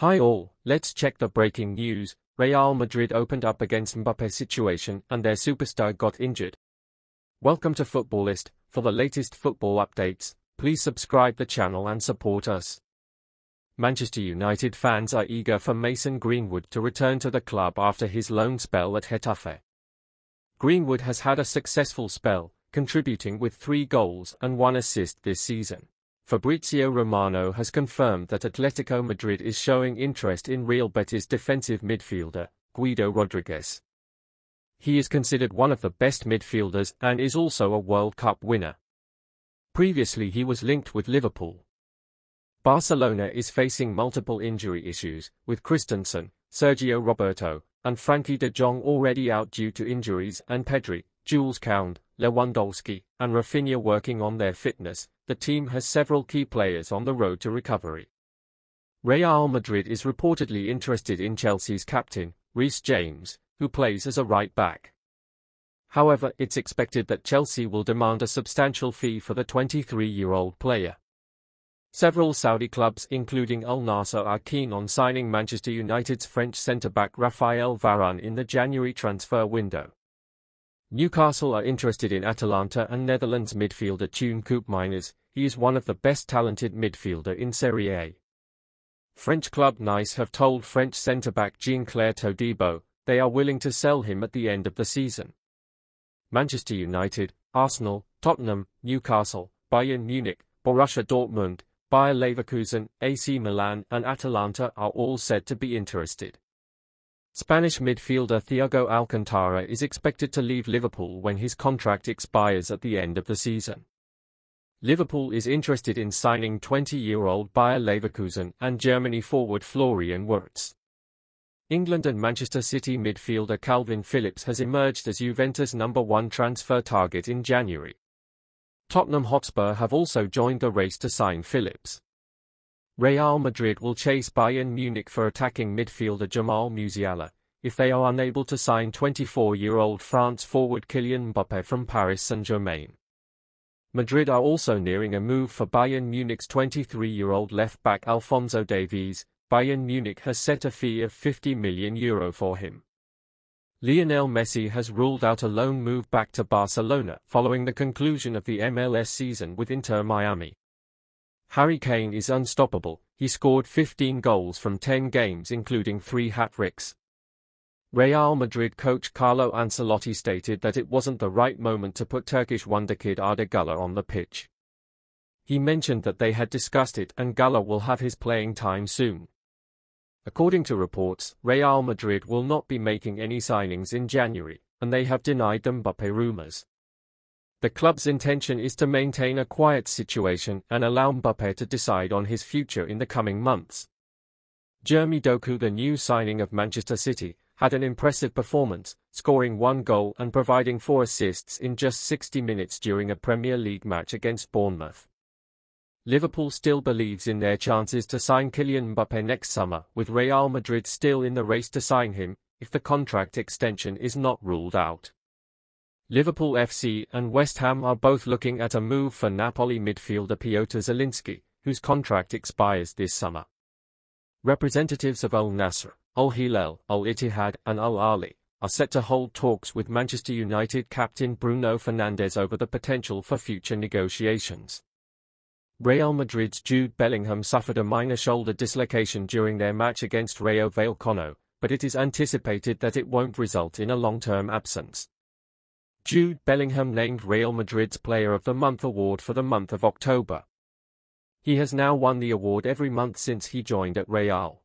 Hi all, let's check the breaking news. Real Madrid opened up against Mbappe situation and their superstar got injured. Welcome to Footballist. For the latest football updates, please subscribe the channel and support us. Manchester United fans are eager for Mason Greenwood to return to the club after his loan spell at Getafe. Greenwood has had a successful spell, contributing with three goals and one assist this season. Fabrizio Romano has confirmed that Atletico Madrid is showing interest in Real Betis defensive midfielder, Guido Rodriguez. He is considered one of the best midfielders and is also a World Cup winner. Previously he was linked with Liverpool. Barcelona is facing multiple injury issues, with Christensen, Sergio Roberto, and Frenkie de Jong already out due to injuries and Pedri, Jules Kounde, Lewandowski, and Rafinha working on their fitness, the team has several key players on the road to recovery. Real Madrid is reportedly interested in Chelsea's captain, Reece James, who plays as a right back. However, it's expected that Chelsea will demand a substantial fee for the 23-year-old player. Several Saudi clubs including Al Nassr are keen on signing Manchester United's French centre-back Raphael Varane in the January transfer window. Newcastle are interested in Atalanta and Netherlands midfielder Teun Koopmeiners, he is one of the best talented midfielder in Serie A. French club Nice have told French centre-back Jean-Clair Todibo, they are willing to sell him at the end of the season. Manchester United, Arsenal, Tottenham, Newcastle, Bayern Munich, Borussia Dortmund, Bayer Leverkusen, AC Milan and Atalanta are all said to be interested. Spanish midfielder Thiago Alcantara is expected to leave Liverpool when his contract expires at the end of the season. Liverpool is interested in signing 20-year-old Bayer Leverkusen and Germany forward Florian Wirtz. England and Manchester City midfielder Kalvin Phillips has emerged as Juventus' number one transfer target in January. Tottenham Hotspur have also joined the race to sign Phillips. Real Madrid will chase Bayern Munich for attacking midfielder Jamal Musiala, if they are unable to sign 24-year-old France forward Kylian Mbappe from Paris Saint-Germain. Madrid are also nearing a move for Bayern Munich's 23-year-old left-back Alphonso Davies, Bayern Munich has set a fee of 50 million euro for him. Lionel Messi has ruled out a loan move back to Barcelona following the conclusion of the MLS season with Inter Miami. Harry Kane is unstoppable, he scored 15 goals from 10 games including 3 hat-tricks. Real Madrid coach Carlo Ancelotti stated that it wasn't the right moment to put Turkish wonderkid Arda Güler on the pitch. He mentioned that they had discussed it and Güler will have his playing time soon. According to reports, Real Madrid will not be making any signings in January, and they have denied the Mbappe rumors. The club's intention is to maintain a quiet situation and allow Mbappe to decide on his future in the coming months. Jeremy Doku the new signing of Manchester City, had an impressive performance, scoring one goal and providing four assists in just 60 minutes during a Premier League match against Bournemouth. Liverpool still believes in their chances to sign Kylian Mbappe next summer, with Real Madrid still in the race to sign him, if the contract extension is not ruled out. Liverpool FC and West Ham are both looking at a move for Napoli midfielder Piotr Zielinski, whose contract expires this summer. Representatives of Al Nassr, Al Hilal, Al Ittihad, and Al Ahli are set to hold talks with Manchester United captain Bruno Fernandes over the potential for future negotiations. Real Madrid's Jude Bellingham suffered a minor shoulder dislocation during their match against Rayo Vallecano, but it is anticipated that it won't result in a long-term absence. Jude Bellingham named Real Madrid's Player of the Month award for the month of October. He has now won the award every month since he joined at Real.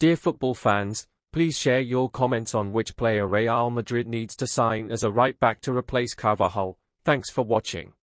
Dear football fans, please share your comments on which player Real Madrid needs to sign as a right back to replace Carvajal. Thanks for watching.